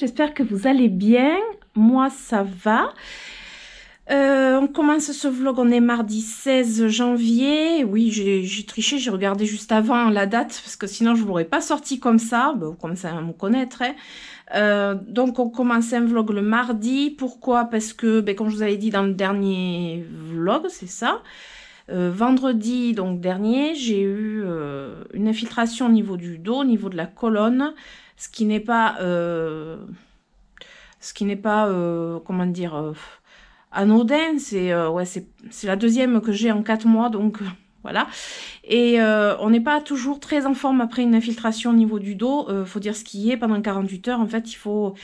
j'espère que vous allez bien. Moi, ça va. Euh, on commence ce vlog, on est mardi 16 janvier. Oui, j'ai triché, j'ai regardé juste avant la date, parce que sinon je ne l'aurais pas sorti comme ça. Ben, vous commencez à me connaître. Hein. Euh, donc on commence un vlog le mardi. Pourquoi? Parce que, ben, comme je vous avais dit dans le dernier vlog, c'est ça. Euh, vendredi donc dernier, j'ai eu une infiltration au niveau du dos, au niveau de la colonne, ce qui n'est pas, ce qui n'est pas, comment dire anodin. C'est euh, ouais, c'est la deuxième que j'ai en quatre mois, donc euh, voilà. Et euh, on n'est pas toujours très en forme après une infiltration au niveau du dos. faut dire ce qui est, pendant 48 heures, en fait, il faut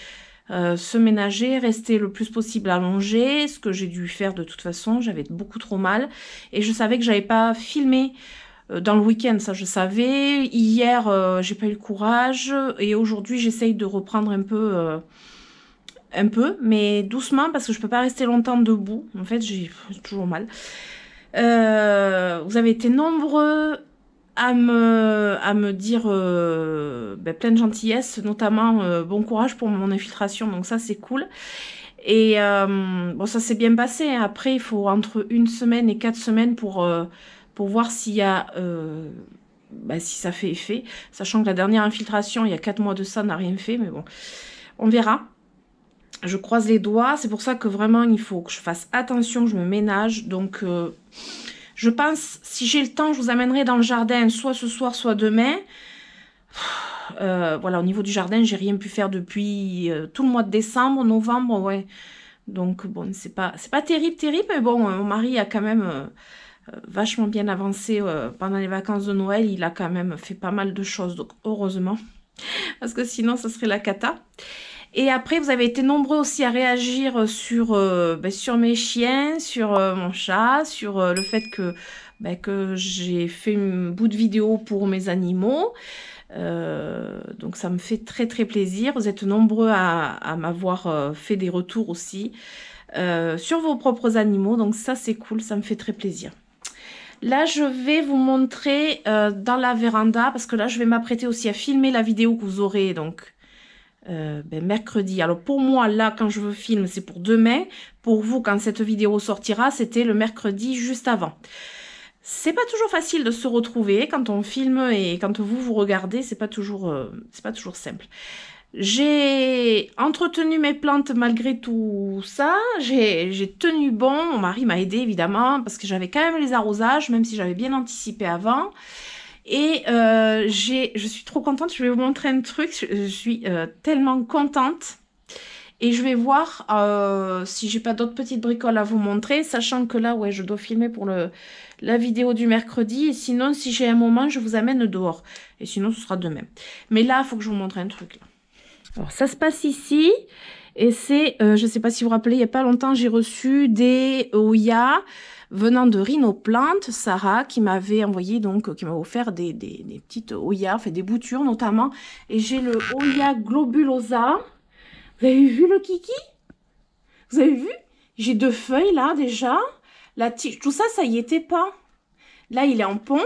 se ménager, rester le plus possible allongé, ce que j'ai dû faire de toute façon, j'avais beaucoup trop mal. Et je savais que j'avais pas filmé dans le week-end, ça je savais. Hier, j'ai pas eu le courage. Et aujourd'hui, j'essaye de reprendre un peu un peu, mais doucement parce que je peux pas rester longtemps debout. En fait, j'ai toujours mal. Euh, vous avez été nombreux à me, à me dire euh, ben, plein de gentillesse, notamment euh, bon courage pour mon infiltration, donc ça c'est cool. Et bon, ça s'est bien passé. Après, il faut entre une semaine et quatre semaines pour, pour voir s'il y a ben, si ça fait effet. Sachant que la dernière infiltration, il y a quatre mois de ça, n'a rien fait, mais bon, on verra je croise les doigts. C'est pour ça que vraiment, il faut que je fasse attention, je me ménage. Donc, euh, je pense, si j'ai le temps, je vous amènerai dans le jardin, soit ce soir, soit demain. Euh, voilà, au niveau du jardin, j'ai rien pu faire depuis euh, tout le mois de décembre, novembre, ouais. Donc, bon, c'est pas, pas terrible, terrible, mais bon, mon mari a quand même vachement bien avancé pendant les vacances de Noël. Il a quand même fait pas mal de choses, donc heureusement. Parce que sinon, ça serait la cata. Et après, vous avez été nombreux aussi à réagir sur, euh, ben, mes chiens, sur euh, mon chat, sur euh, le fait que, ben, que j'ai fait un bout de vidéo pour mes animaux. donc ça me fait très très plaisir. Vous êtes nombreux à m'avoir fait des retours aussi sur vos propres animaux. Donc ça c'est cool, ça me fait très plaisir. Là, je vais vous montrer dans la véranda parce que là, je vais m'apprêter aussi à filmer la vidéo que vous aurez donc euh, ben, mercredi. Alors pour moi, là, quand je veux filme, c'est pour demain. Pour vous, quand cette vidéo sortira, c'était le mercredi juste avant. C'est pas toujours facile de se retrouver quand on filme et quand vous vous regardez, c'est pas euh, c'est pas toujours simple. J'ai entretenu mes plantes malgré tout ça. J'ai tenu bon. Mon mari m'a aidé évidemment parce que j'avais quand même les arrosages, même si j'avais bien anticipé avant. Et euh, je suis trop contente, je vais vous montrer un truc, je, suis euh, tellement contente. Et je vais voir euh, si j'ai pas d'autres petites bricoles à vous montrer, sachant que là, ouais, je dois filmer pour le, la vidéo du mercredi. Et sinon, si j'ai un moment, je vous amène dehors. Et sinon, ce sera demain. Mais là, il faut que je vous montre un truc. Alors, ça se passe ici. Et c'est, euh, je sais pas si vous vous rappelez, il y a pas longtemps, j'ai reçu des Oya venant de Rhinoplante, Sarah, qui m'avait envoyé, donc, qui m'a offert des, des, petites Oya, fait des boutures notamment. Et j'ai le Oya globulosa. Vous avez vu le kiki? Vous avez vu? J'ai deux feuilles là déjà. La tout ça, ça y était pas. Là, il est en pont.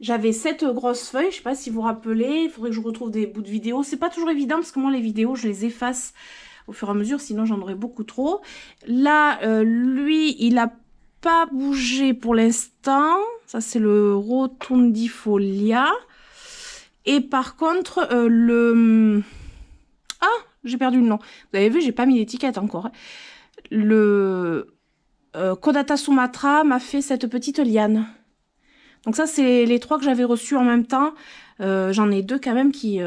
J'avais sept grosses feuilles, je sais pas si vous vous rappelez, il faudrait que je retrouve des bouts de vidéos. C'est pas toujours évident parce que moi les vidéos, je les efface au fur et à mesure, sinon j'en aurais beaucoup trop. Là, euh, lui, il a pas bougé pour l'instant. Ça, c'est le Rotundifolia. Et par contre, euh, le... Ah, j'ai perdu le nom. Vous avez vu, j'ai pas mis l'étiquette encore. Hein. Le euh, Kodata Sumatra m'a fait cette petite liane. Donc ça, c'est les trois que j'avais reçus en même temps. Euh, j'en ai deux quand même qui...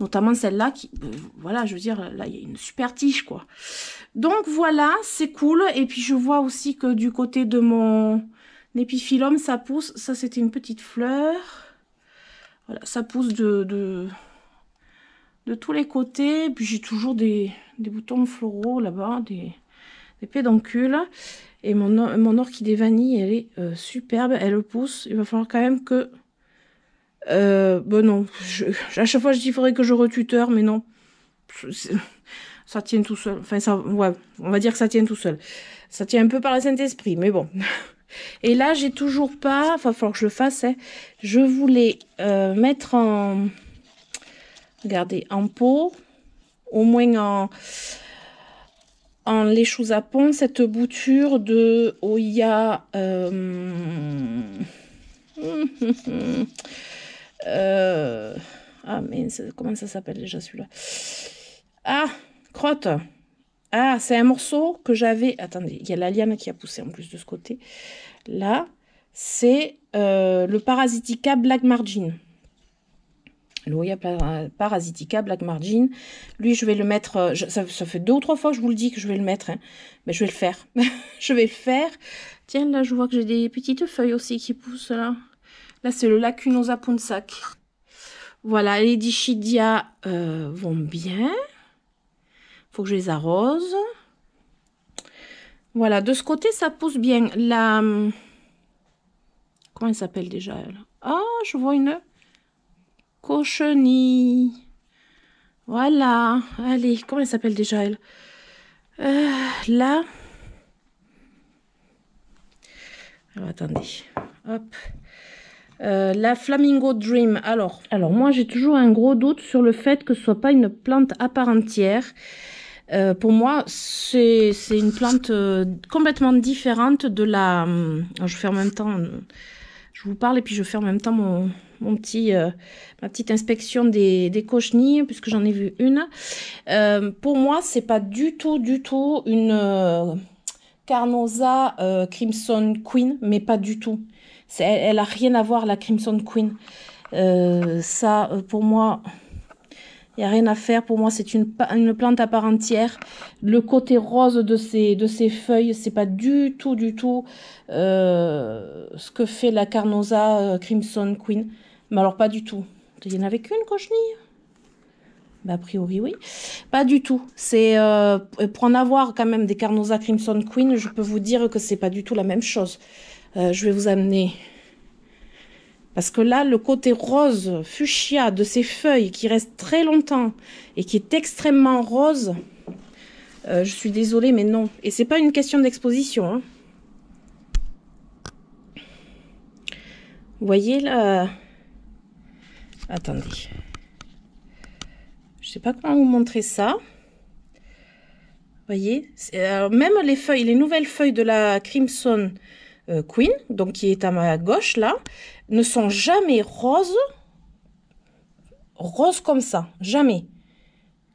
notamment celle-là qui... voilà, je veux dire, là, il y a une super tige, quoi. Donc voilà, c'est cool. Et puis je vois aussi que du côté de mon épiphyllum, ça pousse. Ça, c'était une petite fleur. Voilà, ça pousse de, de, tous les côtés. Puis j'ai toujours des, boutons floraux là-bas, des, pédoncules. Et mon, mon orchidée vanille, elle est euh, superbe. Elle pousse. Il va falloir quand même que... Euh, bon non, à chaque fois je dis il faudrait que je retuteur, mais non ça tient tout seul. Enfin, ça, on va dire que ça tient tout seul. Ça tient un peu par le Saint-Esprit, mais bon. Et là, j'ai toujours pas, enfin, il va falloir que je le fasse, hein. je voulais euh, mettre en, regardez, en pot, au moins en, en l'échouzapon cette bouture de Oya. Euh, euh, ah, mais comment ça s'appelle déjà celui-là? Ah, crotte. Ah, c'est un morceau que j'avais. Attendez, il y a la liane qui a poussé en plus de ce côté. Là, c'est euh, le Parasitica Black Margin. L'Oya Parasitica Black Margin. Lui, je vais le mettre. Euh, ça, fait deux ou trois fois que je vous le dis que je vais le mettre. Hein. Mais je vais le faire. je vais le faire. Tiens, là, je vois que j'ai des petites feuilles aussi qui poussent là. Là, c'est le Lacunosa Punsac. Voilà, les Dichidia euh, vont bien. Faut que je les arrose. Voilà, de ce côté, ça pousse bien. La... Comment elle s'appelle déjà, Ah, je vois une cochenille. Voilà. Allez, comment elle s'appelle déjà, elle euh, Là. Alors, attendez. Hop. Euh, la Flamingo Dream. Alors, alors moi j'ai toujours un gros doute sur le fait que ce soit pas une plante à part entière. Euh, pour moi, c'est une plante complètement différente de la. je fais en même temps. Je vous parle et puis je fais en même temps mon, petit, ma petite inspection des, des cochenilles puisque j'en ai vu une. pour moi, c'est pas du tout, du tout une Carnosa Crimson Queen, mais pas du tout elle, n'a a rien à voir la Crimson Queen. Euh, ça, euh, pour moi, il n'y a rien à faire. Pour moi, c'est une, une, plante à part entière. Le côté rose de ses, de ses feuilles, c'est pas du tout, du tout euh, ce que fait la Carnosa Crimson Queen. Mais alors, pas du tout. Il y en avait qu'une cochenille bah, a priori, oui. Pas du tout. C'est pour en avoir quand même des Carnosa Crimson Queen, je peux vous dire que c'est pas du tout la même chose. Euh, je vais vous amener. Parce que là, le côté rose, fuchsia de ces feuilles qui restent très longtemps et qui est extrêmement rose, euh, je suis désolée, mais non. Et c'est pas une question d'exposition. Hein. Vous voyez là Attendez. Je sais pas comment vous montrer ça. Vous voyez Même les feuilles, les nouvelles feuilles de la Crimson euh, Queen, donc qui est à ma gauche là, ne sont jamais roses, roses comme ça, jamais,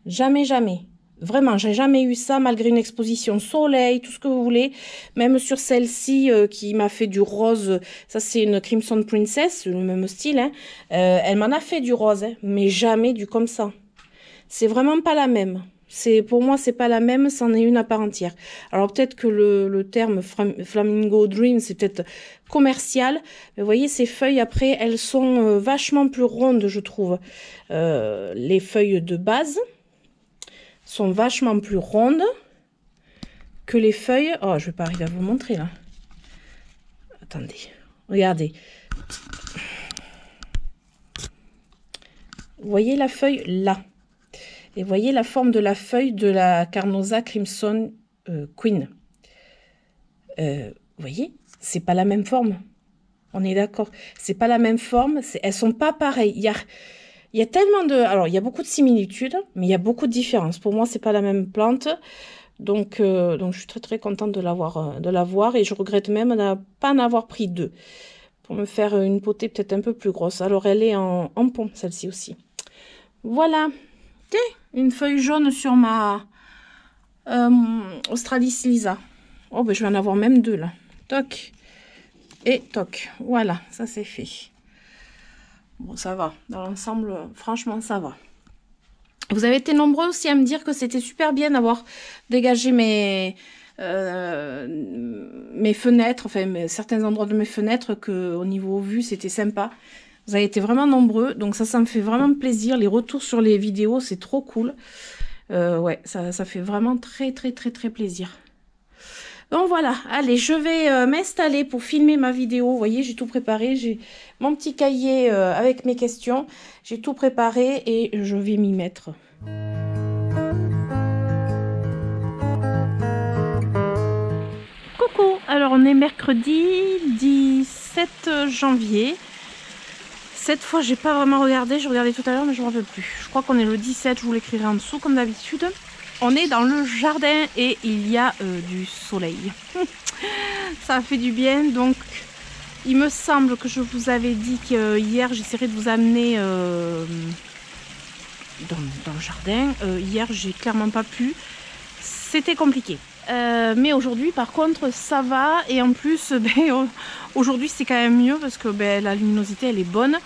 jamais, jamais. Vraiment, j'ai jamais eu ça malgré une exposition soleil, tout ce que vous voulez. Même sur celle-ci euh, qui m'a fait du rose, ça c'est une Crimson Princess, le même style. Hein. Euh, elle m'en a fait du rose, hein, mais jamais du comme ça. C'est vraiment pas la même. C'est pour moi c'est pas la même, c'en est une à part entière. Alors peut-être que le, terme flamingo dream c'est peut-être commercial, mais vous voyez ces feuilles après elles sont euh, vachement plus rondes je trouve. Euh, les feuilles de base sont vachement plus rondes que les feuilles. Oh je vais pas arriver à vous montrer là. Attendez, regardez. Vous voyez la feuille là. Et voyez la forme de la feuille de la Carnosa Crimson euh, Queen. Euh, voyez, c'est pas la même forme. On est d'accord. C'est pas la même forme. Elles sont pas pareilles. Il y a, tellement de. Alors, il y a beaucoup de similitudes, mais il y a beaucoup de différences. Pour moi, c'est pas la même plante. Donc, euh, donc, je suis très très contente de l'avoir, de l'avoir, et je regrette même de pas en avoir pris deux pour me faire une potée peut-être un peu plus grosse. Alors, elle est en, en pont, celle-ci aussi. Voilà une feuille jaune sur ma euh, Australis Lisa. Oh, ben je vais en avoir même deux là. Toc et toc. Voilà, ça c'est fait. Bon, ça va. Dans l'ensemble, franchement, ça va. Vous avez été nombreux aussi à me dire que c'était super bien d'avoir dégagé mes, euh, mes fenêtres, enfin certains endroits de mes fenêtres, que au niveau vue, c'était sympa. Vous avez été vraiment nombreux, donc ça, ça me fait vraiment plaisir. Les retours sur les vidéos, c'est trop cool. Euh, ouais, ça, ça fait vraiment très, très, très, très plaisir. Donc voilà, allez, je vais euh, m'installer pour filmer ma vidéo. Vous voyez, j'ai tout préparé. J'ai mon petit cahier euh, avec mes questions. J'ai tout préparé et je vais m'y mettre. Coucou, alors on est mercredi 17 janvier. Cette fois, j'ai pas vraiment regardé. J'ai regardé tout à l'heure, mais je m'en rappelle plus. Je crois qu'on est le 17. Je vous l'écrirai en dessous, comme d'habitude. On est dans le jardin et il y a euh, du soleil. Ça fait du bien. Donc, il me semble que je vous avais dit qu'hier, j'essaierai de vous amener euh, dans, le jardin. Euh, hier, j'ai clairement pas pu. C'était compliqué. Mais aujourd'hui, par contre, ça va. Et en plus, ben, aujourd'hui, c'est quand même mieux parce que ben, la luminosité, elle est bonne.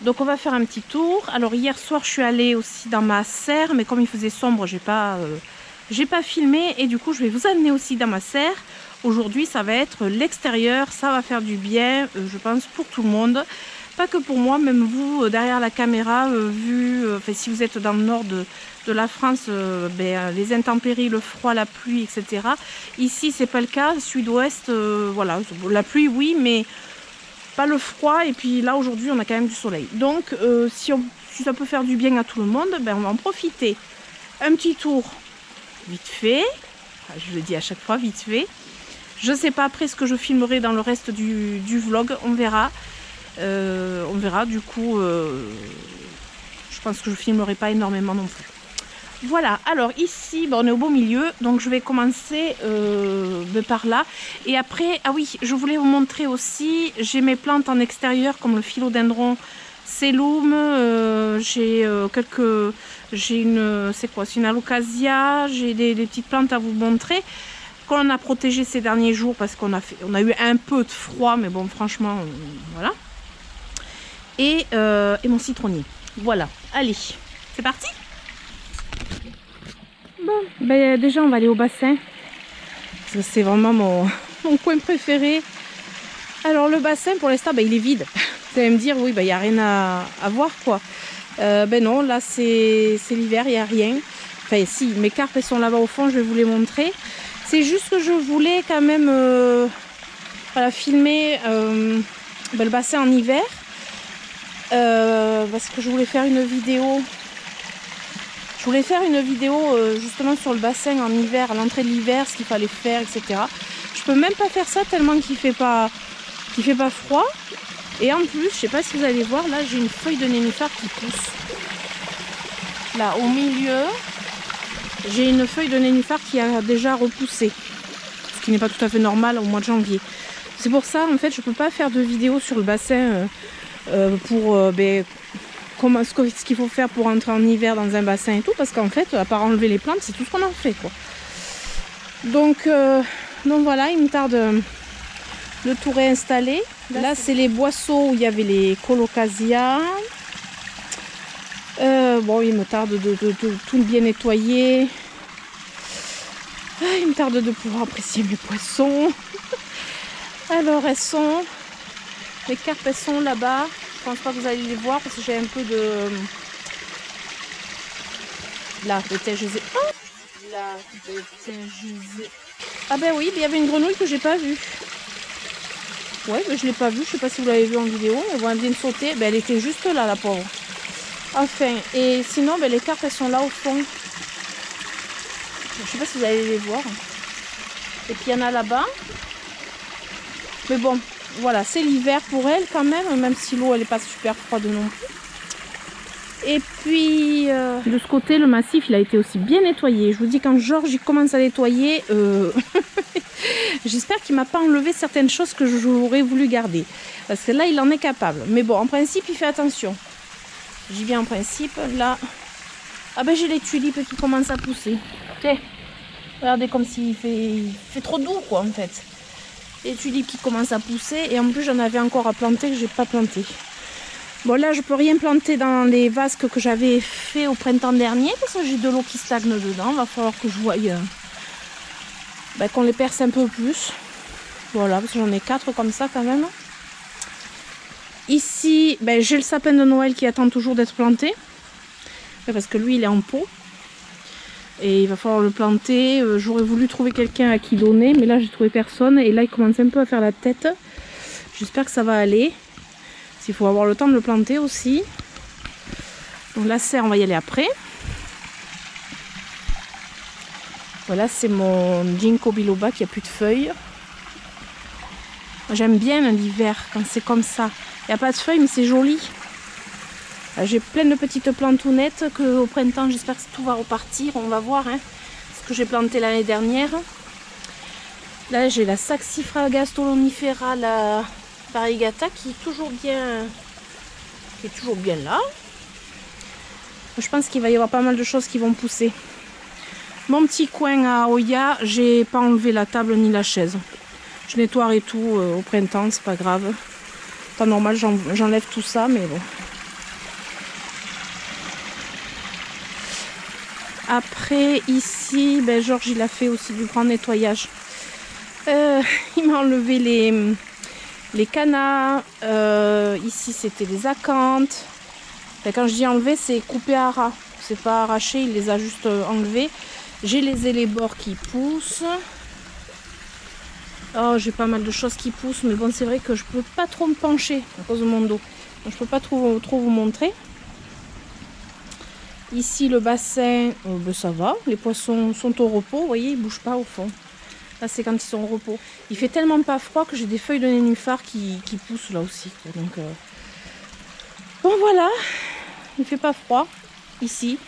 Donc on va faire un petit tour. Alors hier soir je suis allée aussi dans ma serre, mais comme il faisait sombre, j'ai pas, euh, j'ai pas filmé et du coup je vais vous amener aussi dans ma serre. Aujourd'hui ça va être l'extérieur, ça va faire du bien, euh, je pense pour tout le monde. Pas que pour moi, même vous euh, derrière la caméra, vu, enfin, si vous êtes dans le nord de, la France, ben, les intempéries, le froid, la pluie, etc. Ici c'est pas le cas, sud-ouest, voilà, la pluie oui, mais pas le froid. Et puis là aujourd'hui on a quand même du soleil. Donc euh, si, ça peut faire du bien à tout le monde ben on va en profiter. Un petit tour vite fait. Je le dis à chaque fois vite fait. Je sais pas après ce que je filmerai dans le reste du, vlog. On verra euh, on verra du coup euh, je pense que je filmerai pas énormément non plus voilà, alors ici, on est au beau milieu, donc je vais commencer euh, par là. Et après, ah oui, je voulais vous montrer aussi, j'ai mes plantes en extérieur comme le philodendron euh, j'ai quelques, j'ai une, c'est quoi, c'est une alocasia, j'ai des, petites plantes à vous montrer qu'on a protégé ces derniers jours parce qu'on a, fait, on a eu un peu de froid, mais bon, franchement, voilà. Et, et mon citronnier. Voilà, allez, c'est parti? Bon, ben, déjà on va aller au bassin. C'est vraiment mon, coin préféré. Alors le bassin pour l'instant ben, il est vide. Vous allez me dire oui il ben, n'y a rien à, voir quoi. Euh, ben non là c'est l'hiver, il n'y a rien. Enfin si, mes carpes elles sont là-bas au fond, je vais vous les montrer. C'est juste que je voulais quand même euh, filmer euh, ben, le bassin en hiver. Parce que je voulais faire une vidéo je voulais faire une vidéo euh, justement sur le bassin en hiver, à l'entrée de l'hiver, ce qu'il fallait faire, etc. Je peux même pas faire ça tellement qu'il fait pas qu'il fait pas froid. Et en plus, je sais pas si vous allez voir, là j'ai une feuille de nénuphar qui pousse. Là au milieu, j'ai une feuille de nénuphar qui a déjà repoussé. Ce qui n'est pas tout à fait normal au mois de janvier. C'est pour ça en fait je peux pas faire de vidéo sur le bassin euh, euh, pour ben, ce qu'il faut faire pour entrer en hiver dans un bassin et tout, parce qu'en fait, à part enlever les plantes, c'est tout ce qu'on en fait, quoi. Donc, euh, donc voilà, il me tarde de tout réinstaller. Là, c'est les boisseaux où il y avait les colocasia. Euh, bon, il me tarde de, tout bien nettoyer. Ah, il me tarde de pouvoir apprécier mes poissons. Alors, elles sont... Les carpes, elles sont là-bas. Je pense pas que vous allez les voir parce que j'ai un peu de... Là, peut-être je sais... Oh Là, peut-être Ah ben oui, il y avait une grenouille que j'ai pas vue. Ouais, mais je l'ai pas vue. Je sais pas si vous l'avez vue en vidéo. Elle vient de sauter. Ben, elle était juste là, la pauvre. Enfin, et sinon, ben, les cartes, elles sont là au fond. Je sais pas si vous allez les voir. Et puis, il y en a là-bas. Mais bon, voilà, c'est l'hiver pour elle quand même, même si l'eau elle n'est pas super froide non plus. Et puis euh, de ce côté, le massif il a été aussi bien nettoyé. Je vous dis quand Georges commence à nettoyer, euh, j'espère qu'il m'a pas enlevé certaines choses que j'aurais voulu garder. Parce que là il en est capable. Mais bon, en principe il fait attention. J'y viens en principe. Là, ah ben j'ai les tulipes qui commencent à pousser. regardez comme s'il fait, il fait trop doux quoi en fait les tulipes qui commencent à pousser et en plus j'en avais encore à planter que j'ai pas planté. Bon là je peux rien planter dans les vases que j'avais fait au printemps dernier parce que j'ai de l'eau qui stagne dedans. Va falloir que je voie euh, ben, qu'on les perce un peu plus. Voilà parce que j'en ai quatre comme ça quand même. Ici ben, j'ai le sapin de Noël qui attend toujours d'être planté. Parce que lui il est en pot et il va falloir le planter. Euh, j'aurais voulu trouver quelqu'un à qui donner, mais là j'ai trouvé personne et là il commence un peu à faire la tête. J'espère que ça va aller. Il faut avoir le temps de le planter aussi. Donc la serre, on va y aller après. Voilà, c'est mon ginkgo biloba qui a plus de feuilles. J'aime bien l'hiver quand c'est comme ça. Il n'y a pas de feuilles, mais c'est joli. J'ai plein de petites plantounettes que au printemps, j'espère que tout va repartir. On va voir hein, ce que j'ai planté l'année dernière. Là, j'ai la Saxifraga stolonifera, la variegata, qui est toujours bien, qui est toujours bien là. Je pense qu'il va y avoir pas mal de choses qui vont pousser. Mon petit coin à Oya, j'ai pas enlevé la table ni la chaise. Je nettoierai tout euh, au printemps, c'est pas grave. Pas normal, j'enlève tout ça, mais bon. Après, ici, ben, Georges, il a fait aussi du grand nettoyage. Euh, il m'a enlevé les, les canards. Euh, ici, c'était les acanthes. Ben, quand je dis enlever, c'est coupé à ras. C'est pas arraché, il les a juste enlevés. J'ai les bords qui poussent. Oh, j'ai pas mal de choses qui poussent, mais bon, c'est vrai que je peux pas trop me pencher à cause de mon dos. Donc, je peux pas trop vous montrer. Ici, le bassin, euh, ben, ça va. Les poissons sont au repos. Vous voyez, ils bougent pas au fond. Là, c'est quand ils sont au repos. Il fait tellement pas froid que j'ai des feuilles de nénuphar qui, poussent là aussi. Donc, euh, bon, voilà. Il fait pas froid ici.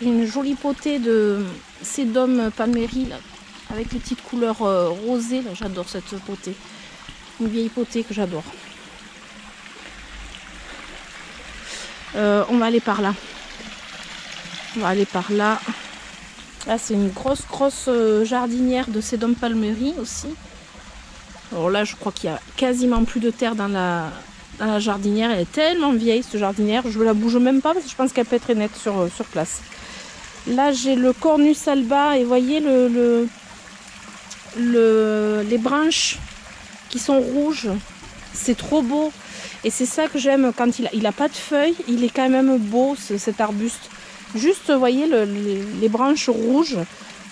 J'ai une jolie potée de sédum palmérie là, avec les petites couleurs euh, rosées. J'adore cette potée. Une vieille potée que j'adore. On va aller par là. On va aller par là. Là, c'est une grosse, grosse euh, jardinière de sédum palmerie aussi. Alors là, je crois qu'il y a quasiment plus de terre dans la, jardinière. Elle est tellement vieille, cette jardinière. Je ne la bouge même pas parce que je pense qu'elle peut être nette sur, sur place. Là, j'ai le cornus alba et voyez le, le, les branches qui sont rouges. C'est trop beau. Et c'est ça que j'aime quand il a, il a pas de feuilles. Il est quand même beau cet arbuste. Juste, vous voyez, les, branches rouges,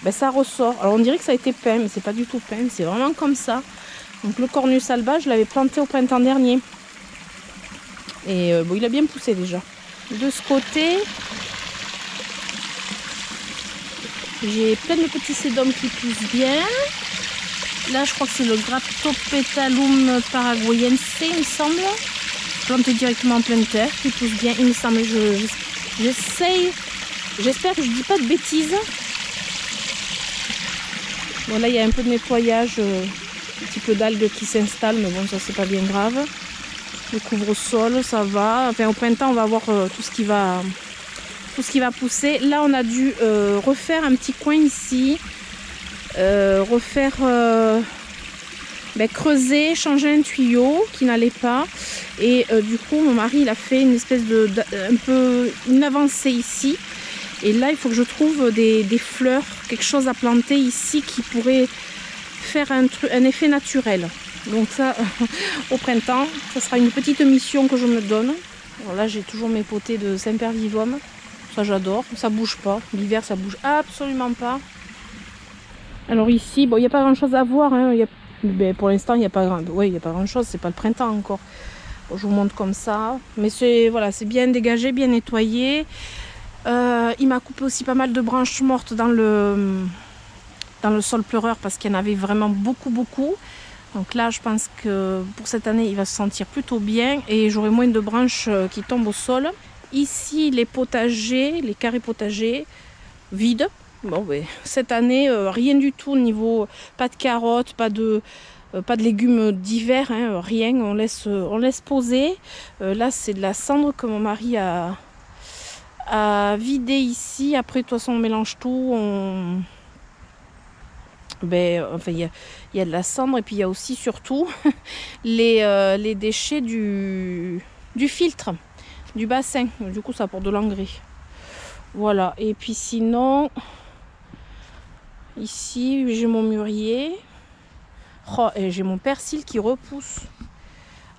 ben, ça ressort. Alors on dirait que ça a été peint, mais c'est pas du tout peint. C'est vraiment comme ça. Donc le cornus alba, je l'avais planté au printemps dernier. Et euh, bon, il a bien poussé déjà. De ce côté, J'ai plein de petits sédums qui poussent bien. Là, je crois que c'est le Graptopetalum paraguayense, il me semble. Planté directement en pleine terre, qui pousse bien, il me semble. J'essaye, j'espère que je dis pas de bêtises. Bon, là, il y a un peu de nettoyage, euh, un petit peu d'algues qui s'installent, mais bon, ça, c'est pas bien grave. Le couvre-sol, ça va. Enfin, au printemps, on va voir euh, tout ce qui va ce qui va pousser. Là, on a dû euh, refaire un petit coin ici, refaire, ben, creuser, changer un tuyau qui n'allait pas. Et du coup, mon mari, il a fait une espèce de, un peu une avancée ici. Et là, il faut que je trouve des, fleurs, quelque chose à planter ici qui pourrait faire un, un effet naturel. Donc ça, au printemps, ça sera une petite mission que je me donne. là, j'ai toujours mes potées de Saint-Père-Vivum. Ça j'adore, ça bouge pas. L'hiver ça bouge absolument pas. Alors ici, bon il n'y a pas grand chose à voir. Hein. Ben, pour l'instant il n'y a pas grand ouais, il a pas grand chose, c'est pas le printemps encore. je vous montre comme ça. Mais c'est voilà, c'est bien dégagé, bien nettoyé. Euh, il m'a coupé aussi pas mal de branches mortes dans le, dans le sol pleureur parce qu'il y en avait vraiment beaucoup beaucoup. Donc là, je pense que pour cette année, il va se sentir plutôt bien et j'aurai moins de branches euh, qui tombent au sol. Ici, les potagers, les carrés potagers, vides. Bon, ben, cette année, euh, rien du tout au niveau, pas de carottes, pas de, euh, pas de légumes d'hiver, hein, rien. On laisse, on laisse poser. Euh, là, c'est de la cendre que mon mari a, a vidé ici. Après, de toute façon, on mélange tout. Ben, enfin, il y, a, de la cendre et puis il y a aussi surtout les, les déchets du, du filtre du bassin. Du coup, ça apporte de l'engrais. Voilà. Et puis sinon, ici, j'ai mon mûrier. Oh, et j'ai mon persil qui repousse.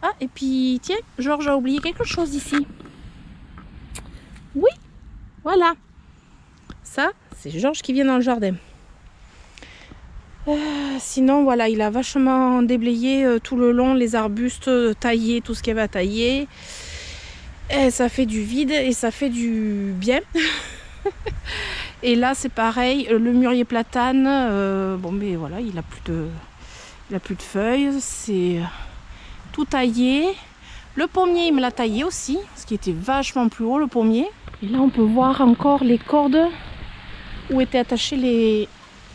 Ah, et puis, tiens, Georges a oublié quelque chose ici. Oui, voilà. Ça, c'est Georges qui vient dans le jardin. Euh, sinon, voilà, il a vachement déblayé euh, tout le long les arbustes, euh, taillé tout ce qu'il avait à tailler. Et ça fait du vide et ça fait du bien. et là c'est pareil, le mûrier platane, euh, bon mais voilà, il a plus de, il a plus de feuilles, c'est tout taillé. Le pommier, il me l'a taillé aussi, ce qui était vachement plus haut, le pommier. Et là, on peut voir encore les cordes où étaient attachés les,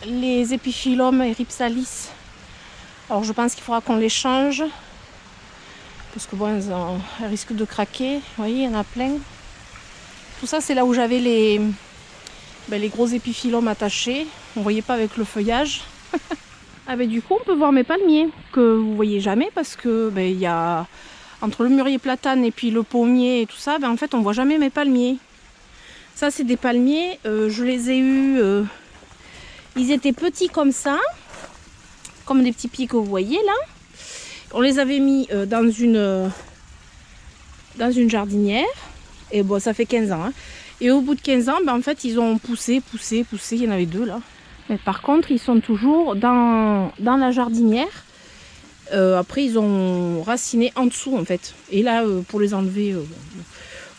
les épiphylomes et ripsalis. Alors, je pense qu'il faudra qu'on les change. Parce que bon, elles, risquent de craquer. Vous voyez, il y en a plein. Tout ça, c'est là où j'avais les, ben, les gros épiphylomes attachés. On ne voyait pas avec le feuillage. ah ben, du coup, on peut voir mes palmiers, que vous voyez jamais parce que ben, il y a entre le mûrier platane et puis le pommier et tout ça, ben, en fait, on voit jamais mes palmiers. Ça, c'est des palmiers. Euh, je les ai eus. Euh, ils étaient petits comme ça, comme des petits pieds que vous voyez là. On les avait mis euh, dans une dans une jardinière. Et bon, ça fait 15 ans. Hein. Et au bout de 15 ans, ben, en fait, ils ont poussé, poussé, poussé. Il y en avait deux là. Mais par contre, ils sont toujours dans, dans la jardinière. Euh, après, ils ont raciné en dessous, en fait. Et là, euh, pour les enlever, euh,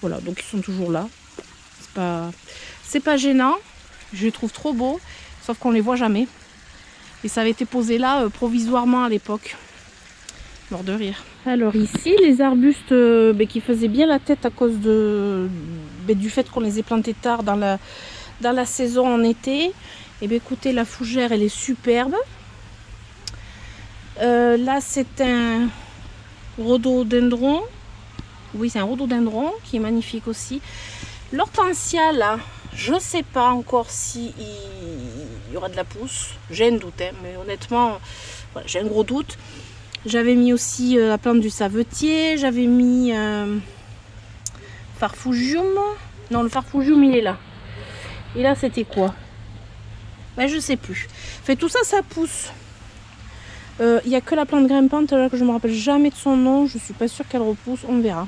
voilà, donc ils sont toujours là. C'est pas, c'est pas gênant. Je les trouve trop beaux, sauf qu'on les voit jamais. Et ça avait été posé là provisoirement à l'époque. Mort de rire. Alors ici, les arbustes ben, qui faisaient bien la tête à cause de, ben, du fait qu'on les ait plantés tard dans la, dans la saison en été. Et eh bien écoutez, la fougère, elle est superbe. Euh, là, c'est un rhododendron. Oui, c'est un rhododendron qui est magnifique aussi. L'hortensia, là, je ne sais pas encore si il y aura de la pousse. J'ai un doute, hein, mais honnêtement, j'ai un gros doute. J'avais mis aussi euh, la plante du savetier. J'avais mis euh, farfugium. Non, le farfugium, il est là. Et là, c'était quoi ben, Je sais plus. Fait tout ça, ça pousse. Il euh, n'y a que la plante grimpante là que je me rappelle jamais de son nom. Je suis pas sûre qu'elle repousse. On verra.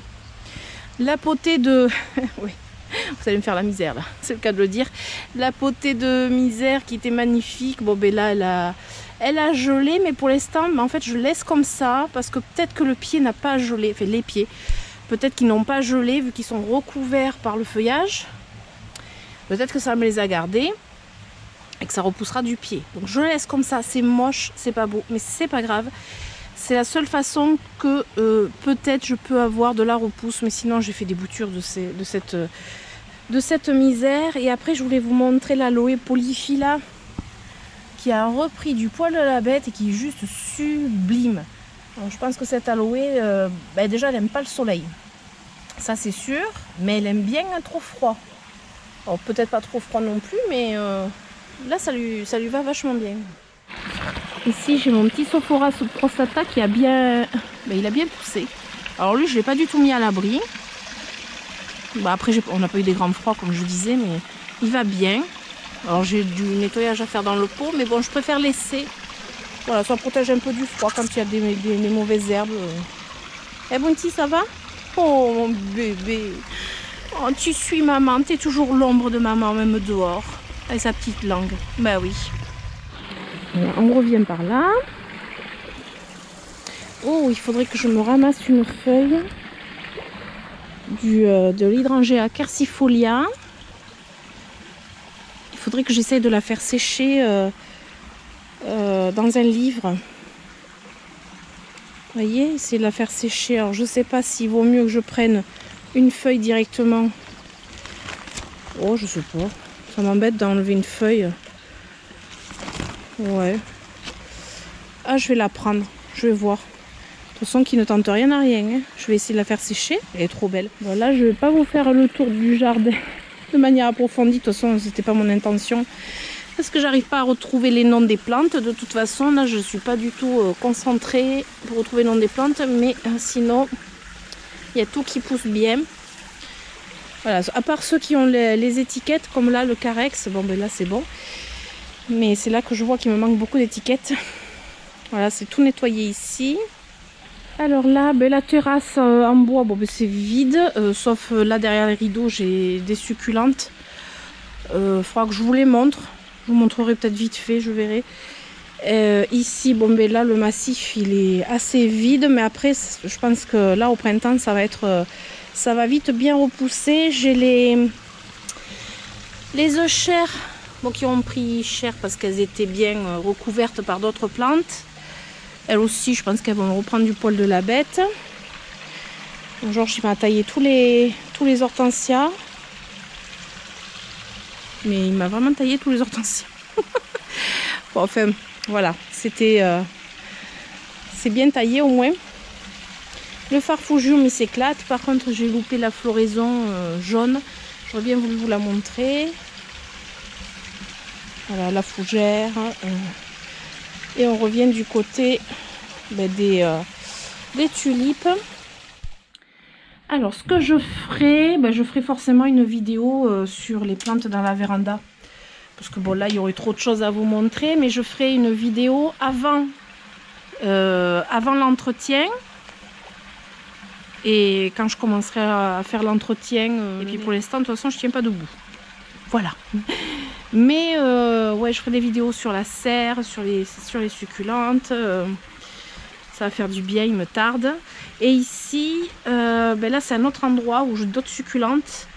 La potée de... oui, vous allez me faire la misère là. C'est le cas de le dire. La potée de misère qui était magnifique. Bon ben là elle a, elle a gelé. Mais pour l'instant ben, en fait je laisse comme ça. Parce que peut-être que le pied n'a pas gelé. Enfin les pieds. Peut-être qu'ils n'ont pas gelé vu qu'ils sont recouverts par le feuillage. Peut-être que ça me les a gardés et que ça repoussera du pied. Donc je laisse comme ça, c'est moche, c'est pas beau, mais c'est pas grave. C'est la seule façon que euh, peut-être je peux avoir de la repousse, mais sinon j'ai fait des boutures de, cette, de cette misère. Et après je voulais vous montrer l'aloe polyphylla qui a repris du poil de la bête et qui est juste sublime. Je pense que cette aloe, euh, ben déjà elle n'aime pas le soleil. Ça c'est sûr, mais elle aime bien trop froid. Peut-être pas trop froid non plus, mais euh, Là, ça lui, ça lui va vachement bien. Ici, j'ai mon petit Sophora prostata qui a bien... Ben, il a bien poussé. Alors lui, je ne l'ai pas du tout mis à l'abri. Bah, après, on n'a pas eu des grands froids, comme je disais, mais il va bien. Alors j'ai du nettoyage à faire dans le pot, mais bon, je préfère laisser. Voilà, ça protège un peu du froid quand il y a des, mauvaises herbes. Eh bon, petit, ça va? Oh, mon bébé. Oh, tu suis maman, tu es toujours l'ombre de maman, même dehors. Avec sa petite langue. Bah oui. on revient par là. Oh, il faudrait que je me ramasse une feuille du, euh, de l'hydrangea quercifolia. Il faudrait que j'essaye de la faire sécher euh, dans un livre. Vous voyez, essayer de la faire sécher. Alors, je sais pas s'il vaut mieux que je prenne une feuille directement. Oh, je sais pas. Ça m'embête d'enlever une feuille. Ouais. Ah, je vais la prendre. Je vais voir. De toute façon, qui ne tente rien à rien. Hein. Je vais essayer de la faire sécher. Elle est trop belle. Voilà, je vais pas vous faire le tour du jardin de manière approfondie. De toute façon, c'était pas mon intention. Parce que j'arrive pas à retrouver les noms des plantes. De toute façon, là, je suis pas du tout euh, concentrée pour retrouver les noms des plantes. Mais euh, sinon, il y a tout qui pousse bien. Voilà, à part ceux qui ont les, étiquettes, comme là le Carex, bon ben là c'est bon. Mais c'est là que je vois qu'il me manque beaucoup d'étiquettes. Voilà, c'est tout nettoyé ici. Alors là, ben, la terrasse euh, en bois, bon ben, c'est vide, sauf là derrière les rideaux, j'ai des succulentes. Il faudra que je vous les montre. Vous montrerai peut-être vite fait, je verrai. ici, bon ben là, le massif, il est assez vide, mais après, je pense que là, au printemps, ça va être ça va vite bien repousser. J'ai les, les œufs bon, qui ont pris cher parce qu'elles étaient bien euh, recouvertes par d'autres plantes. Elles aussi, je pense qu'elles vont reprendre du poil de la bête. Georges il m'a taillé tous les, tous les hortensias. Mais il m'a vraiment taillé tous les hortensias. bon, enfin, voilà. C'était... Euh, bien taillé au moins. Le farfoujour il s'éclate. Par contre, j'ai loupé la floraison euh, jaune. J'aurais bien vous la montrer. Voilà, la fougère. Euh. et on revient du côté ben, des tulipes. Alors, ce que je ferai, ben, je ferai forcément une vidéo euh, sur les plantes dans la véranda. Parce que bon, là, il y aurait trop de choses à vous montrer. Mais je ferai une vidéo avant, euh, avant l'entretien. Et quand je commencerai à faire l'entretien, euh, et puis pour l'instant, de toute façon, je tiens pas debout. Voilà. Mais ouais, je ferai des vidéos sur la serre, sur les, sur les succulentes. ça va faire du bien, il me tarde. Et ici, euh, ben là c'est un autre endroit où j'ai d'autres succulentes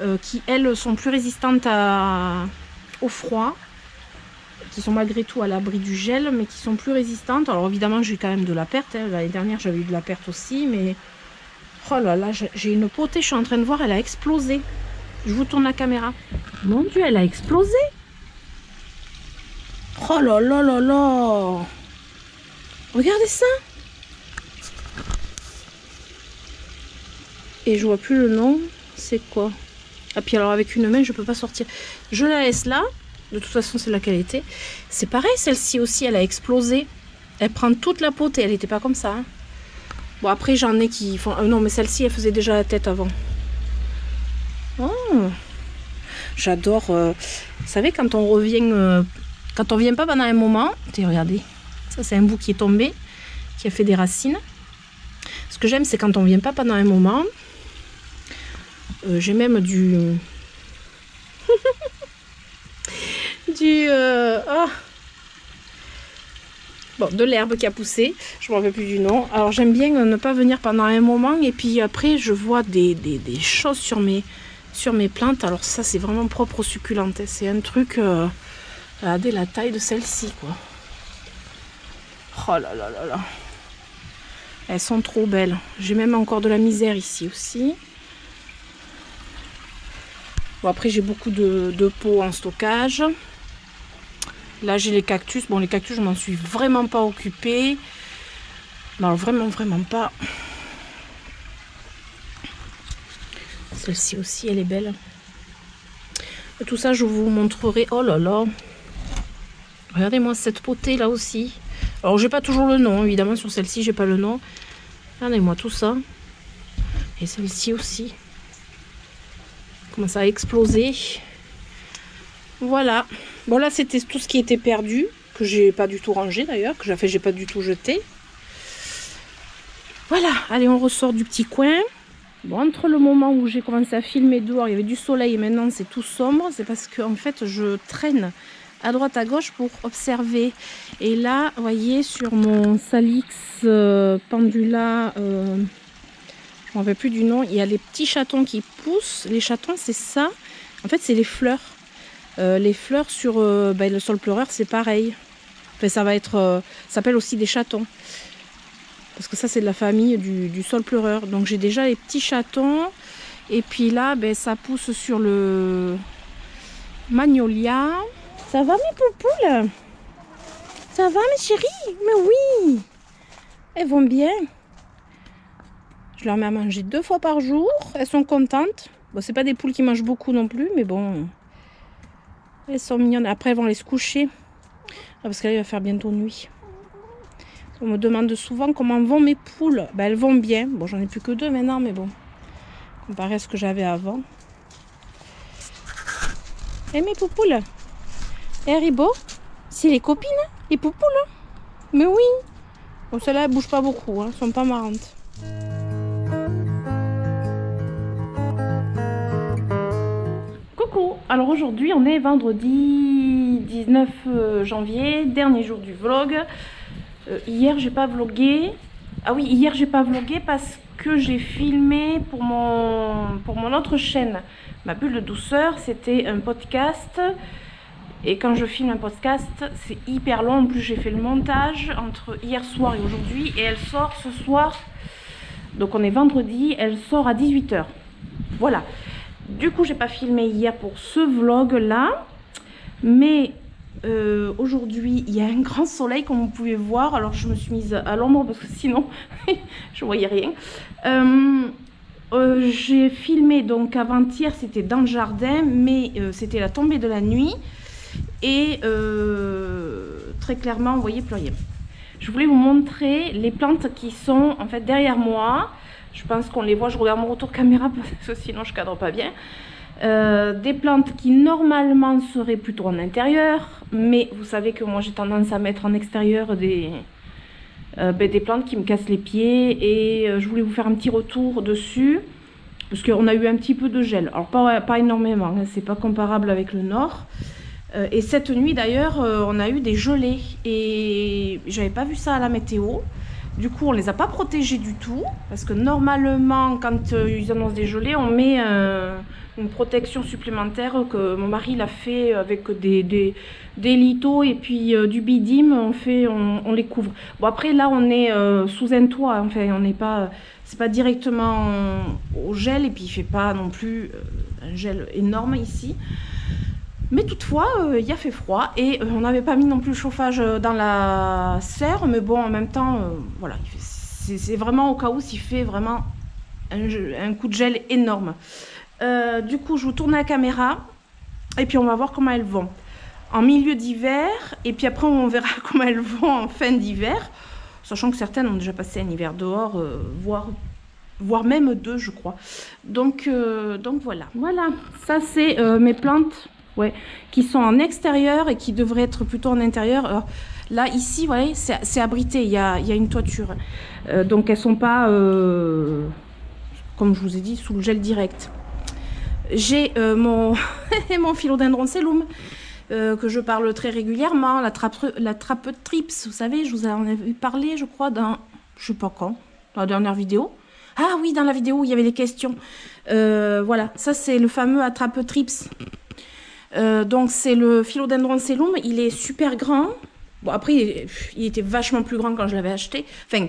euh, qui elles sont plus résistantes au froid, qui sont malgré tout à l'abri du gel, mais qui sont plus résistantes. Alors évidemment j'ai quand même de la perte, hein. l'année dernière j'avais eu de la perte aussi, mais oh là là, j'ai une potée, je suis en train de voir, elle a explosé. Je vous tourne la caméra. Mon dieu, elle a explosé Oh là là là là Regardez ça Et je vois plus le nom. C'est quoi? Ah puis alors avec une main je peux pas sortir. Je la laisse là. De toute façon c'est la qualité. C'est pareil celle-ci aussi elle a explosé. Elle prend toute la et elle n'était pas comme ça. Hein. Bon après j'en ai qui font... Euh, non mais celle-ci elle faisait déjà la tête avant. Oh. J'adore. Euh, vous savez quand on revient... Euh, quand on vient pas pendant un moment... Regardez. Ça c'est un bout qui est tombé. Qui a fait des racines. Ce que j'aime c'est quand on vient pas pendant un moment euh, j'ai même du... du... Euh, ah. Bon, de l'herbe qui a poussé. Je ne me rappelle plus du nom. Alors j'aime bien ne pas venir pendant un moment. Et puis après, je vois des, choses sur mes, sur mes plantes. Alors ça, c'est vraiment propre aux succulentes. Hein. C'est un truc... Euh, la taille de celle-ci, quoi. Oh là là là là. Elles sont trop belles. J'ai même encore de la misère ici aussi. Bon, après, j'ai beaucoup de, pots en stockage. Là, j'ai les cactus. Bon, les cactus, je m'en suis vraiment pas occupée. Non, vraiment, vraiment pas. Celle-ci aussi, elle est belle. tout ça, je vous montrerai. Oh là là. Regardez-moi cette potée là aussi. Alors, j'ai pas toujours le nom, évidemment. Sur celle-ci, j'ai pas le nom. Regardez-moi tout ça. Et celle-ci aussi commence à exploser. Voilà. Bon là c'était tout ce qui était perdu, que j'ai pas du tout rangé d'ailleurs, que j'ai pas du tout jeté. Voilà, allez on ressort du petit coin. Bon, entre le moment où j'ai commencé à filmer dehors, il y avait du soleil et maintenant c'est tout sombre, c'est parce que en fait je traîne à droite à gauche pour observer. Et là, vous voyez, sur mon Salix euh, Pendula euh, je m'en rappelle plus du nom, il y a les petits chatons qui poussent. Les chatons, c'est ça. En fait, c'est les fleurs. Euh, les fleurs sur euh, ben, le sol pleureur, c'est pareil. Enfin, ça va être, euh, s'appelle aussi des chatons. Parce que ça, c'est de la famille du, sol pleureur. Donc, j'ai déjà les petits chatons. Et puis là, ben, ça pousse sur le magnolia. Ça va, mes poupoules? Ça va, mes chéris Mais oui Elles vont bien. Je leur mets à manger deux fois par jour. Elles sont contentes. Bon, c'est pas des poules qui mangent beaucoup non plus, mais bon. Elles sont mignonnes. Après, elles vont aller se coucher. Ah, parce qu'elle va faire bientôt nuit. On me demande souvent comment vont mes poules. Ben, elles vont bien. Bon, j'en ai plus que deux maintenant, mais bon. Comparé à ce que j'avais avant. Et eh, mes poupoules Et eh, Haribo C'est les copines, les poupoules. Mais oui. Bon, celles-là, elles bougent pas beaucoup. Hein. Elles sont pas marrantes. Alors aujourd'hui on est vendredi 19 euh, janvier, dernier jour du vlog. Euh, hier j'ai pas vlogué. Ah oui, hier j'ai pas vlogué parce que j'ai filmé pour mon, pour mon autre chaîne, ma bulle de douceur. C'était un podcast. Et quand je filme un podcast, c'est hyper long. En plus, j'ai fait le montage entre hier soir et aujourd'hui. Et elle sort ce soir Donc on est vendredi, elle sort à 18h. Voilà. Du coup, j'ai pas filmé hier pour ce vlog là. Mais euh, aujourd'hui, il y a un grand soleil comme vous pouvez voir. Alors je me suis mise à l'ombre parce que sinon je voyais rien. Euh, euh, j'ai filmé donc avant-hier, c'était dans le jardin, mais c'était la tombée de la nuit. Et très clairement, vous voyez plus. Je voulais vous montrer les plantes qui sont en fait derrière moi. Je pense qu'on les voit, je regarde mon retour caméra parce que sinon je cadre pas bien. Euh, des plantes qui normalement seraient plutôt en intérieur, mais vous savez que moi j'ai tendance à mettre en extérieur des, euh, ben, des plantes qui me cassent les pieds et euh, je voulais vous faire un petit retour dessus parce qu'on a eu un petit peu de gel, alors pas, pas énormément, hein, c'est pas comparable avec le nord. et cette nuit d'ailleurs on a eu des gelées et j'avais pas vu ça à la météo. Du coup, on les a pas protégés du tout parce que normalement, quand ils annoncent des gelées, on met une protection supplémentaire que mon mari l'a fait avec des, des, des et puis euh, du bidim, on, fait, on, les couvre. Bon après là on est euh, sous un toit, enfin on n'est pas, c'est pas directement au gel et puis il fait pas non plus euh, un gel énorme ici. Mais toutefois, il y a fait froid et on n'avait pas mis non plus le chauffage dans la serre, mais bon en même temps, voilà, c'est vraiment au cas où s'il fait vraiment un, coup de gel énorme. Euh, du coup, je vous tourne la caméra et puis on va voir comment elles vont en milieu d'hiver et puis après on verra comment elles vont en fin d'hiver, sachant que certaines ont déjà passé un hiver dehors, euh, voire, voire même deux, je crois. Donc, euh, donc voilà. Voilà, ça c'est mes plantes ouais, qui sont en extérieur et qui devraient être plutôt en intérieur. là, ici, c'est abrité, il y a, y a, une toiture. donc elles sont pas, comme je vous ai dit, sous le gel direct. J'ai euh, mon, mon philodendron cellum, euh, que je parle très régulièrement, la trappe, trips, vous savez, je vous en ai parlé, je crois, dans, je sais pas quand, dans la dernière vidéo. Ah oui, dans la vidéo où il y avait les questions. Euh, voilà, ça c'est le fameux attrape trips. donc c'est le philodendron cellum, il est super grand. Bon après, il était vachement plus grand quand je l'avais acheté. Enfin,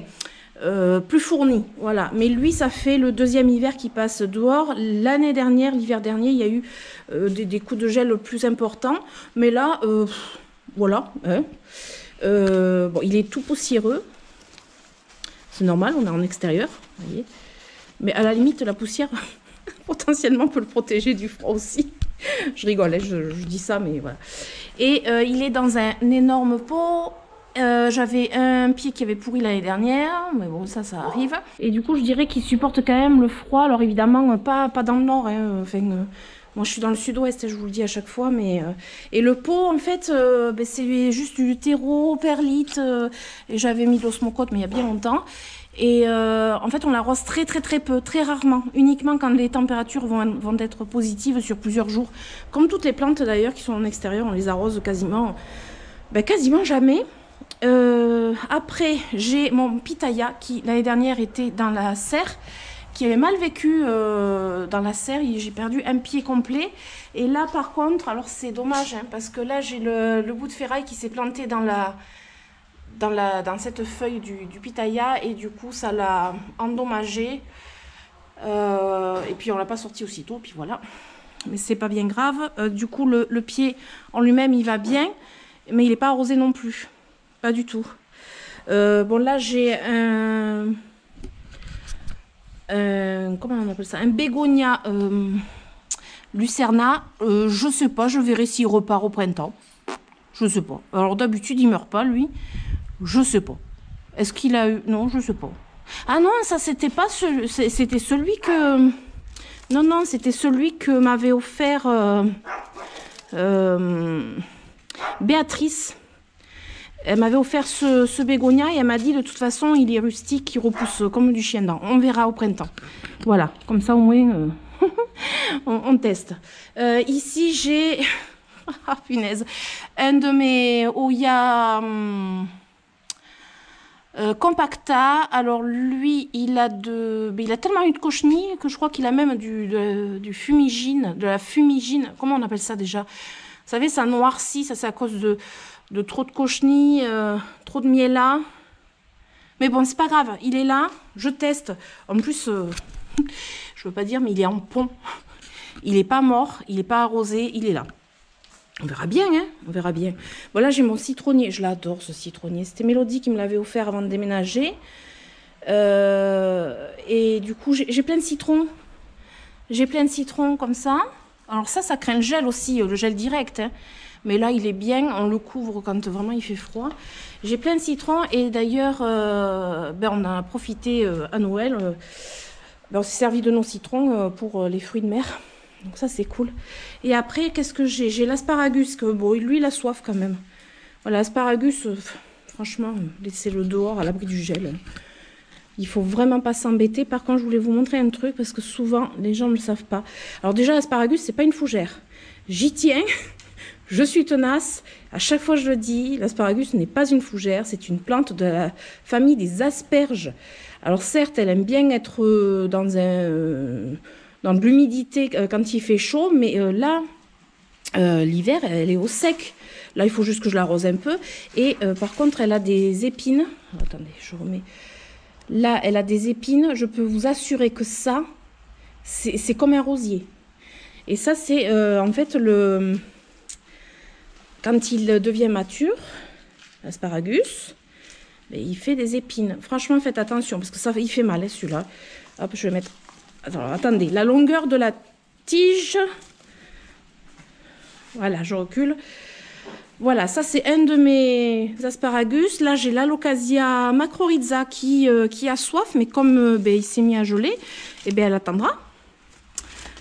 euh, plus fourni, voilà. Mais lui, ça fait le deuxième hiver qui passe dehors. L'année dernière, l'hiver dernier, il y a eu euh, des, coups de gel plus importants. Mais là, euh, voilà. Hein. bon, il est tout poussiéreux. C'est normal, on est en extérieur. Mais à la limite, la poussière, potentiellement, peut le protéger du froid aussi. je rigole, je, dis ça, mais voilà. Et il est dans un énorme pot euh, j'avais un pied qui avait pourri l'année dernière, mais bon, ça, ça arrive. Et du coup, je dirais qu'il supporte quand même le froid. Alors évidemment, pas, pas dans le nord. Hein. Euh, moi, je suis dans le sud-ouest, je vous le dis à chaque fois. Mais euh, et le pot, en fait, ben, c'est juste du terreau, perlite. et j'avais mis de l'osmocote, mais il y a bien longtemps. Et en fait, on l'arrose très très très peu, très rarement, uniquement quand les températures vont, vont être positives sur plusieurs jours. Comme toutes les plantes d'ailleurs qui sont en extérieur, on les arrose quasiment, ben, quasiment jamais. Euh, après, j'ai mon pitaya qui l'année dernière était dans la serre, qui avait mal vécu euh, dans la serre. J'ai perdu un pied complet. Et là, par contre, alors c'est dommage hein, parce que là, j'ai le, bout de ferraille qui s'est planté dans la dans, la, dans cette feuille du, pitaya et du coup ça l'a endommagé euh, et puis on l'a pas sorti aussitôt puis voilà mais c'est pas bien grave du coup le, le pied en lui-même il va bien mais il n'est pas arrosé non plus pas du tout. Euh, bon, là, j'ai un, Comment on appelle ça? Un bégonia euh, lucerna. Euh, je sais pas, je verrai s'il repart au printemps. Je sais pas. Alors, d'habitude, il meurt pas, lui. Je sais pas. Est-ce qu'il a eu... Non, je sais pas. Ah non, ça, c'était pas... C'était celui que... Non, non, c'était celui que m'avait offert... Béatrice. Elle m'avait offert ce, bégonia et elle m'a dit de toute façon il est rustique, il repousse comme du chien dent. On verra au printemps. Voilà, comme ça au moins euh, on, teste. Euh, ici j'ai, ah punaise, un de mes Oya hum, euh, compacta. Alors lui il a de, il a tellement eu de cochenilles que je crois qu'il a même du, du fumigine, de la fumigine. Comment on appelle ça déjà? Vous savez ça noircit, ça c'est à cause de de trop de cochenilles, euh, trop de miella. Mais bon, c'est pas grave, il est là, je teste. En plus, euh, je veux pas dire, mais il est en pont. Il n'est pas mort, il n'est pas arrosé, il est là. On verra bien, hein On verra bien. Voilà, j'ai mon citronnier. Je l'adore, ce citronnier. C'était Mélodie qui me l'avait offert avant de déménager. Euh, et du coup, j'ai plein de citrons. J'ai plein de citrons comme ça. Alors ça, ça craint le gel aussi, le gel direct. Hein. Mais là, il est bien. On le couvre quand vraiment il fait froid. J'ai plein de citrons. Et d'ailleurs, euh, ben, on a profité euh, à Noël. Ben, on s'est servi de nos citrons pour les fruits de mer. Donc ça, c'est cool. Et après, qu'est-ce que j'ai? J'ai l'asparagus. que Bon, lui, il a soif quand même. Voilà, l'asparagus, franchement, laissez-le dehors à l'abri du gel. Il faut vraiment pas s'embêter. Par contre, je voulais vous montrer un truc parce que souvent, les gens ne le savent pas. Alors déjà, l'asparagus, c'est pas une fougère. J'y tiens. Je suis tenace. À chaque fois, je le dis, l'asparagus n'est pas une fougère. C'est une plante de la famille des asperges. Alors certes, elle aime bien être euh, euh, dans de l'humidité euh, quand il fait chaud, mais là, l'hiver, elle est au sec. Là, il faut juste que je l'arrose un peu. Et par contre, elle a des épines. Attendez, je remets. Là, elle a des épines. Je peux vous assurer que ça, c'est comme un rosier. Et ça, c'est en fait le... Quand il devient mature, l'asparagus, ben, il fait des épines. Franchement, faites attention, parce que ça, il fait mal, hein, celui-là. Hop, je vais mettre... attendez. La longueur de la tige... Voilà, je recule. Voilà, ça c'est un de mes asparagus. Là, j'ai l'Alocasia macrorizza qui, euh, qui a soif, mais comme euh, ben, il s'est mis à geler, eh ben, elle attendra.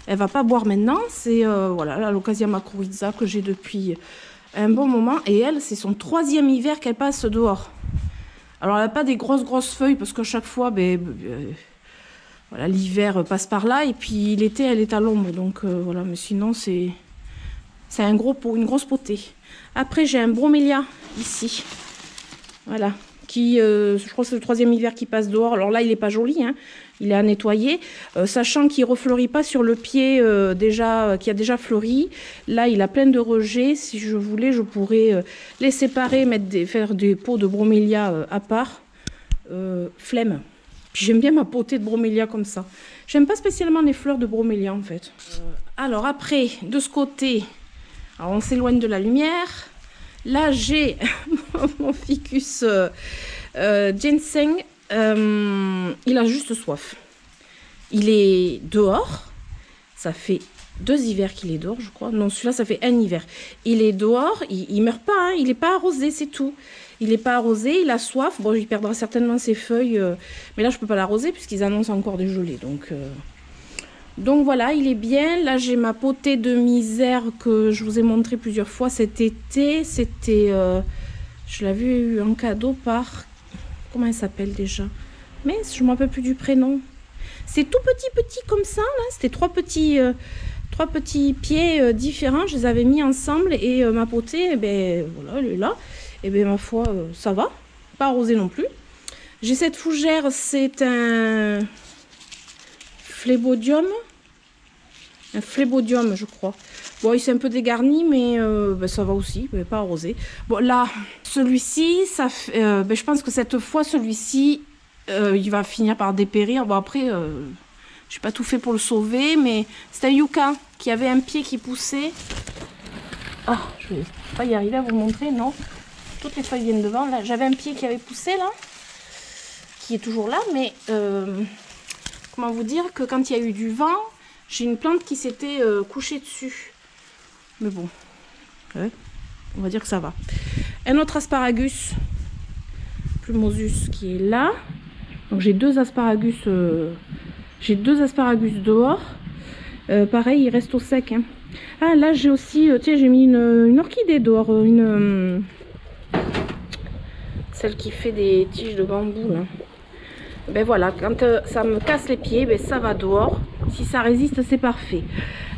Elle va pas boire maintenant. C'est euh, voilà l'Alocasia macrorizza que j'ai depuis un bon moment. Et elle, c'est son troisième hiver qu'elle passe dehors. Alors, elle n'a pas des grosses, grosses feuilles parce que chaque fois, ben, voilà, l'hiver passe par là. Et puis l'été, elle est à l'ombre. Donc voilà, mais sinon, c'est un gros pot, une grosse potée. Après, j'ai un bromélia ici. Voilà. Qui, euh, je crois c'est le troisième hiver qui passe dehors. Alors là, il n'est pas joli, hein. Il est à nettoyer. Euh, sachant qu'il refleurit pas sur le pied euh, déjà, qui a déjà fleuri. Là, il a plein de rejets. Si je voulais, je pourrais les séparer, mettre des, faire des pots de bromélia à part. flemme. J'aime bien ma potée de bromélia comme ça. J'aime pas spécialement les fleurs de bromélia en fait. alors après, de ce côté, on s'éloigne de la lumière. Là, j'ai mon ficus euh, euh, ginseng. Euh, il a juste soif. Il est dehors. Ça fait deux hivers qu'il est dehors, je crois. Non, celui-là, ça fait un hiver. Il est dehors. Il, ne meurt pas. Hein. il n'est pas arrosé, c'est tout. Il n'est pas arrosé. Il a soif. Bon, il perdra certainement ses feuilles. mais là, je ne peux pas l'arroser puisqu'ils annoncent encore des gelées. Donc... Donc voilà, il est bien. Là, j'ai ma potée de misère que je vous ai montré plusieurs fois cet été. C'était, euh, je l'avais eu en cadeau par, comment elle s'appelle déjà Mais je ne me rappelle plus du prénom. C'est tout petit, petit comme ça. C'était trois petits, euh, trois petits pieds euh, différents. Je les avais mis ensemble et ma potée, eh ben voilà, elle est là. Et eh bien ma foi, ça va. Pas arrosé non plus. J'ai cette fougère, c'est un Phlébodium. Un phlébodium, je crois. Bon, il s'est un peu dégarni, mais euh, ben, ça va aussi, mais pas arrosé. Bon, là, celui-ci, ça euh, ben, je pense que cette fois, celui-ci, euh, il va finir par dépérir. Bon, après, je n'ai pas tout fait pour le sauver, mais c'est un yucca qui avait un pied qui poussait. Ah, je vais pas y arriver à vous montrer, non Toutes les feuilles viennent devant. J'avais un pied qui avait poussé, là, qui est toujours là, mais comment vous dire que quand il y a eu du vent, j'ai une plante qui s'était euh, couchée dessus. Mais bon, on va dire que ça va. Un autre asparagus, plumosus, qui est là. Donc j'ai deux asparagus, euh, j'ai deux asparagus dehors. Euh, pareil, il reste au sec. Hein. Ah là j'ai aussi, tiens j'ai mis une, orchidée dehors, une celle qui fait des tiges de bambou ben voilà, quand euh, ça me casse les pieds, ben ça va dehors. Si ça résiste, c'est parfait.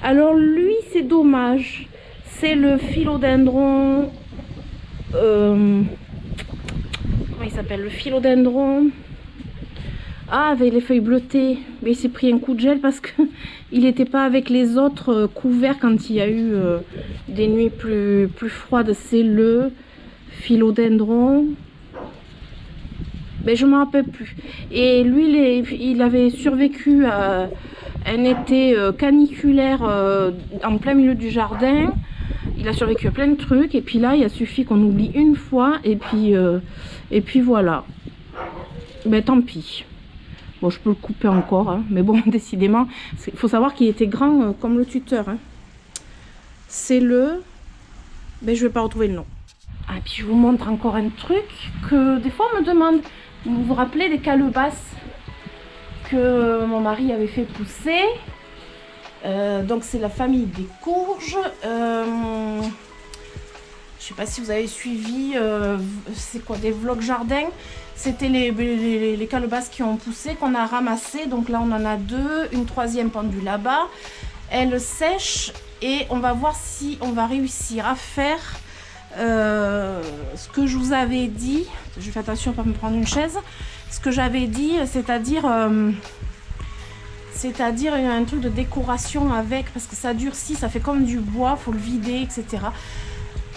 Alors lui, c'est dommage. C'est le philodendron... Euh, comment il s'appelle Le philodendron... Ah, avec les feuilles bleutées. Mais il s'est pris un coup de gel parce qu'il n'était pas avec les autres euh, couverts quand il y a eu des nuits plus, plus froides. C'est le philodendron Ben, je ne me rappelle plus. Et lui, il, avait survécu à un été euh, caniculaire euh, en plein milieu du jardin. Il a survécu à plein de trucs. Et puis là, il a suffi qu'on oublie une fois. Et puis, euh, et voilà. Ben tant pis. Bon, je peux le couper encore. Hein. Mais bon, décidément, il faut savoir qu'il était grand comme le tuteur. Hein. C'est le... Ben, je vais pas retrouver le nom. Ah, puis je vous montre encore un truc que des fois on me demande. Vous vous rappelez des calebasses que mon mari avait fait pousser euh, Donc c'est la famille des courges. Euh, je sais pas si vous avez suivi, euh, c'est quoi, des vlogs jardin. C'était les, les, calebasses qui ont poussé, qu'on a ramassé. Donc là on en a deux, une troisième pendue là-bas. Elle sèche et on va voir si on va réussir à faire euh, ce que je vous avais dit, je fais attention à pas me prendre une chaise, ce que j'avais dit, c'est-à-dire euh, c'est-à-dire un truc de décoration avec, parce que ça durcit, ça fait comme du bois, faut le vider, etc.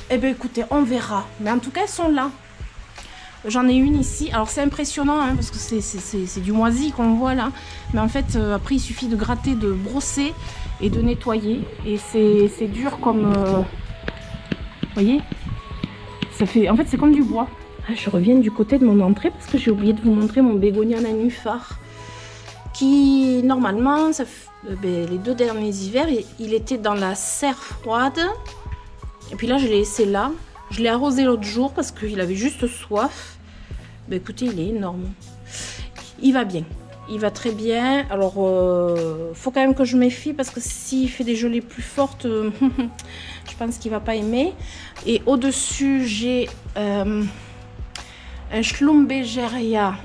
Eh bien écoutez, on verra. Mais en tout cas, elles sont là. J'en ai une ici. Alors c'est impressionnant hein, parce que c'est du moisi qu'on voit là. Mais en fait, euh, après, il suffit de gratter, de brosser et de nettoyer. Et c'est dur comme... Vous voyez? Fait, en fait, c'est comme du bois. Ah, je reviens du côté de mon entrée parce que j'ai oublié de vous montrer mon bégonia nanuphar qui, normalement, ça euh, ben, les deux derniers hivers, il, était dans la serre froide. Et puis là, je l'ai laissé là. Je l'ai arrosé l'autre jour parce qu'il avait juste soif. Ben, écoutez, il est énorme. Il va bien. Il va très bien. Alors, euh, faut quand même que je méfie parce que s'il fait des gelées plus fortes, euh, je pense qu'il va pas aimer. Et au-dessus, j'ai euh, un Schlumbegeria.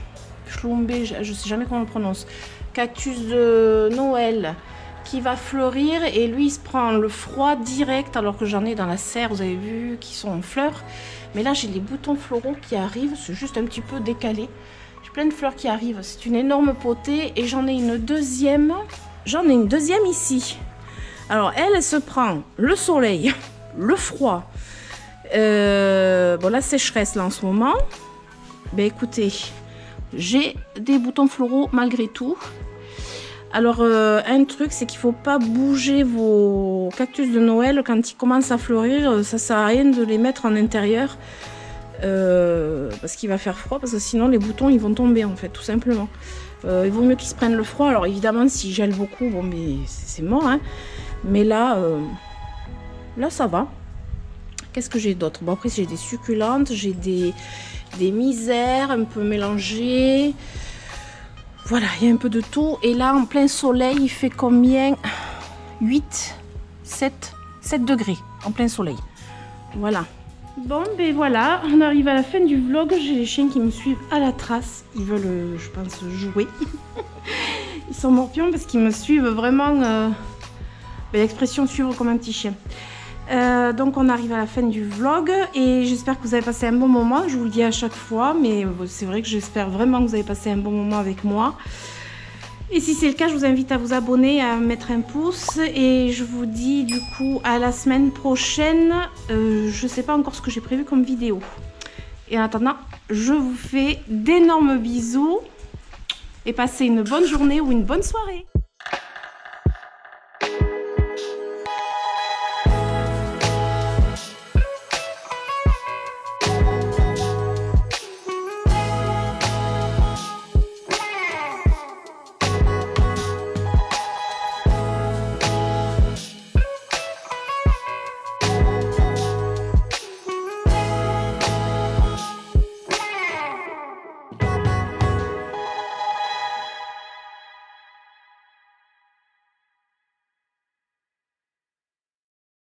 Schlumbe, je sais jamais comment on le prononce. Cactus de Noël qui va fleurir et lui il se prend le froid direct alors que j'en ai dans la serre, vous avez vu, qui sont en fleurs. Mais là j'ai les boutons floraux qui arrivent, c'est juste un petit peu décalé plein de fleurs qui arrivent. C'est une énorme potée et j'en ai une deuxième. J'en ai une deuxième ici. Alors elle, se prend le soleil, le froid. Euh, la sécheresse là en ce moment. Ben écoutez, j'ai des boutons floraux malgré tout. Alors euh, un truc c'est qu'il faut pas bouger vos cactus de Noël quand ils commencent à fleurir. Ça sert à rien de les mettre en intérieur. Euh, parce qu'il va faire froid, parce que sinon les boutons ils vont tomber en fait, tout simplement. Euh, il vaut mieux qu'ils se prennent le froid. Alors évidemment, s'ils gèlent beaucoup, bon, mais c'est mort. Hein. Mais là, euh, là ça va. Qu'est-ce que j'ai d'autre? Bon après j'ai des succulentes, j'ai des, des misères un peu mélangées. Voilà, il y a un peu de tout. Et là, en plein soleil, il fait combien? 8, 7, 7 degrés en plein soleil. Voilà. Bon, ben voilà, on arrive à la fin du vlog. J'ai les chiens qui me suivent à la trace. Ils veulent, euh, je pense, jouer. Ils sont morpions parce qu'ils me suivent vraiment... Euh, ben, l'expression suivre comme un petit chien. Euh, donc on arrive à la fin du vlog et j'espère que vous avez passé un bon moment. Je vous le dis à chaque fois, mais c'est vrai que j'espère vraiment que vous avez passé un bon moment avec moi. Et si c'est le cas, je vous invite à vous abonner, à mettre un pouce. Et je vous dis du coup à la semaine prochaine. Euh, je ne sais pas encore ce que j'ai prévu comme vidéo. Et en attendant, je vous fais d'énormes bisous. Et passez une bonne journée ou une bonne soirée.